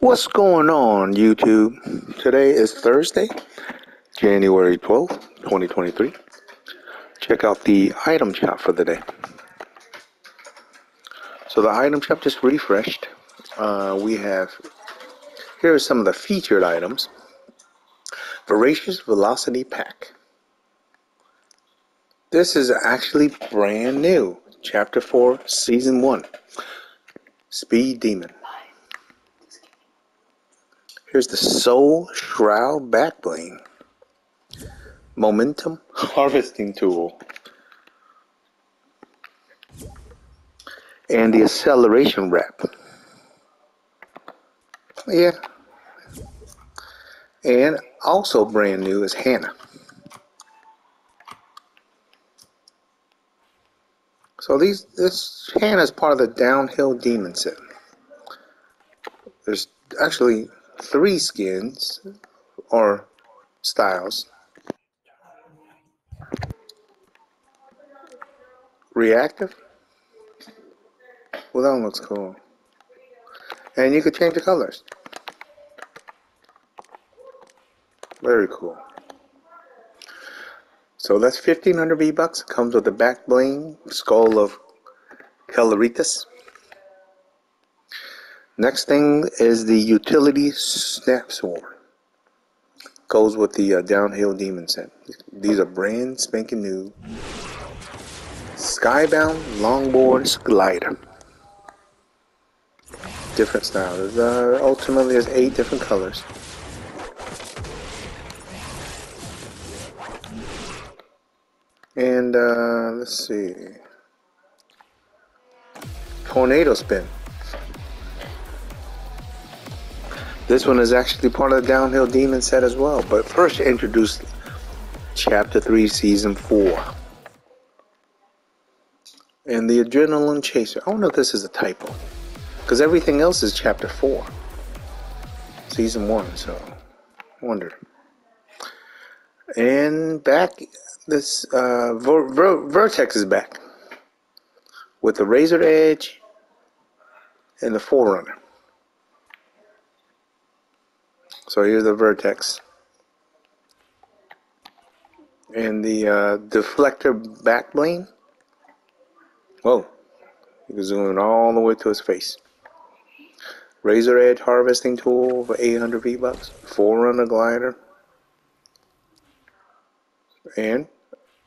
What's going on, YouTube? Today is Thursday, January 12th, 2023. Check out the item shop for the day. So, the item shop just refreshed. Uh, we have here are some of the featured items Voracious Velocity Pack. This is actually brand new. Chapter 4, Season 1 Speed Demon. Here's the Soul Shroud back bling. Momentum harvesting tool. And the acceleration wrap. Yeah. And also brand new is Hana. So these this Hana is part of the downhill demon set. There's actually three skins or styles. Reactive? Well, that one looks cool. And you could change the colors. Very cool. So that's 1500 V-Bucks. Comes with the back bling, skull of Caloritas. Next thing is the utility snap sword. Goes with the uh, downhill demon set. These are brand spanking new. Skybound longboard glider. Different styles. Uh, ultimately, there's eight different colors. And uh, let's see. Tornado spin. This one is actually part of the Downhill Demon set as well. But first, introduce Chapter 3, Season 4. And the Adrenaline Chaser. I wonder if this is a typo. Because everything else is Chapter 4. Season 1, so I wonder. And back, this uh, Ver Ver Vertex is back. With the Razor Edge and the Forerunner. So here's the vertex. And the uh, deflector back bling. Whoa. You can zoom in all the way to his face. Razor Edge harvesting tool for 800 V-Bucks. Forerunner glider. And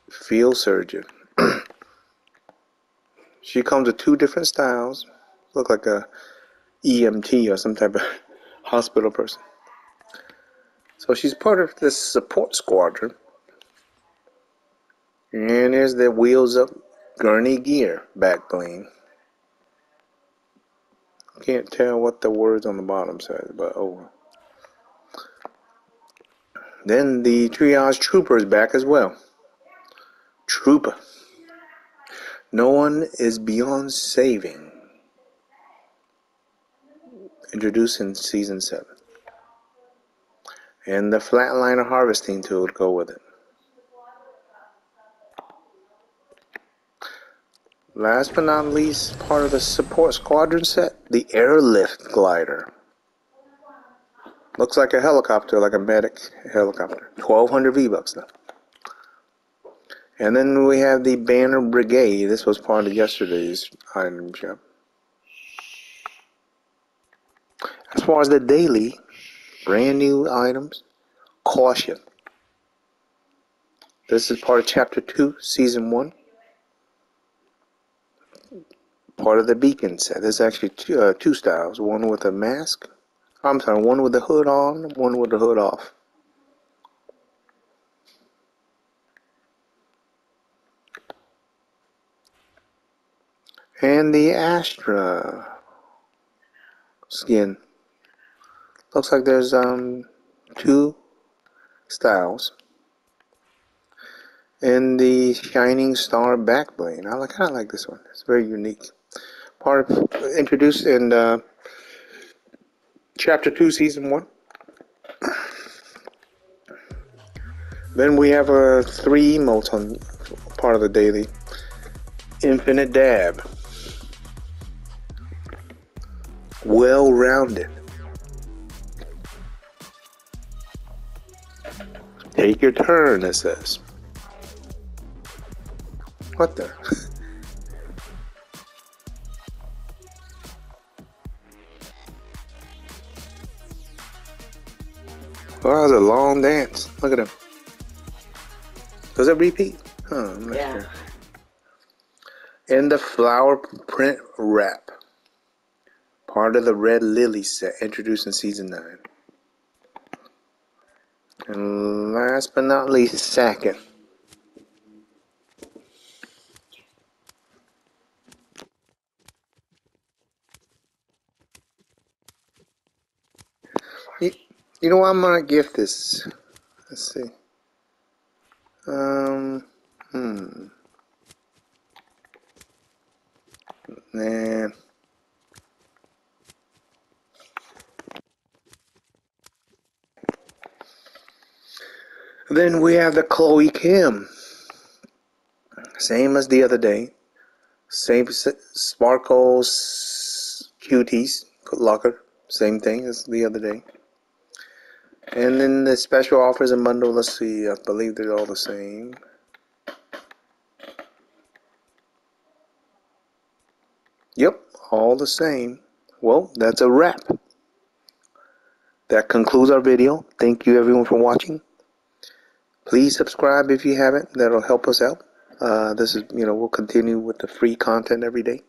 Field Surgeon. she comes with two different styles. Look like a EMT or some type of hospital person. So she's part of this support squadron. And there's the wheels up gurney gear back bling. Can't tell what the words on the bottom says, but oh. Then the triage trooper is back as well. Trooper. No one is beyond saving. Introduced in season 7 and the flatliner harvesting tool to go with it. Last but not least, part of the support squadron set, the airlift glider. Looks like a helicopter, like a medic helicopter. 1200 V-Bucks now. And then we have the Banner Brigade. This was part of yesterday's item shop. As far as the daily, brand new items. Caution. This is part of Chapter 2, Season 1. Part of the Beacon set. There's actually two, uh, two styles. One with a mask. I'm sorry, one with the hood on, one with the hood off. And the Astra skin. Looks like there's um two styles and the shining star back bling. I kind of like this one. It's very unique. Part of, introduced in uh, chapter two, season one. Then we have a uh, three emotes on part of the daily. Infinite dab. Well rounded Take your turn, it says. What the? Wow, it's a long dance. Look at him. Does it repeat? Huh, I'm not Yeah. sure. In the flower print wrap. Part of the Red Lily set introduced in season 9. And last but not least, second. You, you know? I'm gonna gift this. Let's see. Um, hmm. Man. Then we have the Chloe Kim. Same as the other day. Same sparkles, cuties, locker. Same thing as the other day. And then the special offers and bundle. Let's see. I believe they're all the same. Yep, all the same. Well, that's a wrap. That concludes our video. Thank you everyone for watching. Please subscribe if you haven't. That'll help us out. Uh, this is, you know, we'll continue with the free content every day.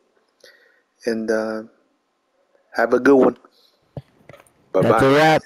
And uh, have a good one. Bye That's a bye. wrap.